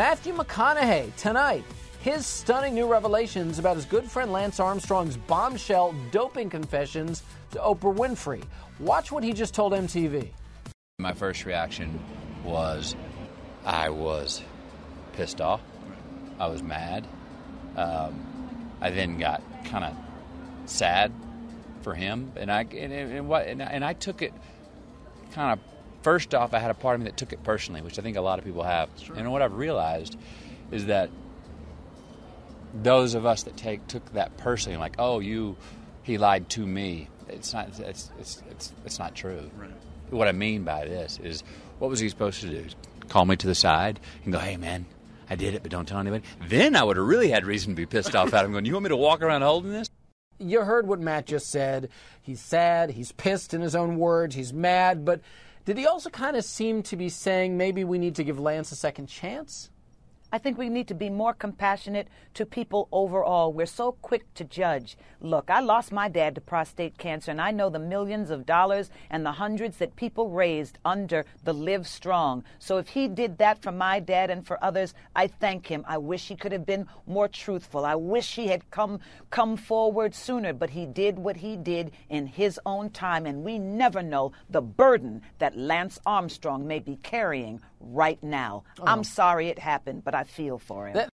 Matthew McConaughey tonight. His stunning new revelations about his good friend Lance Armstrong's bombshell doping confessions to Oprah Winfrey. Watch what he just told MTV. My first reaction was I was pissed off. I was mad. Um, I then got kind of sad for him, and I and, and what and, and I took it kind of first off. I had a part of me that took it personally, which I think a lot of people have. Sure. And what I've realized is that those of us that take took that personally, like, oh, you, he lied to me. It's not. It's it's it's, it's not true. Right. What I mean by this is, what was he supposed to do? Call me to the side and go, hey man, I did it, but don't tell anybody. Then I would have really had reason to be pissed off at him. Going, you want me to walk around holding this? You heard what Matt just said. He's sad, he's pissed in his own words, he's mad, but did he also kind of seem to be saying maybe we need to give Lance a second chance? I think we need to be more compassionate to people overall. We're so quick to judge. Look, I lost my dad to prostate cancer, and I know the millions of dollars and the hundreds that people raised under the Livestrong. So if he did that for my dad and for others, I thank him. I wish he could have been more truthful. I wish he had come come forward sooner, but he did what he did in his own time, and we never know the burden that Lance Armstrong may be carrying right now. I'm oh. sorry it happened, but I feel for him. That,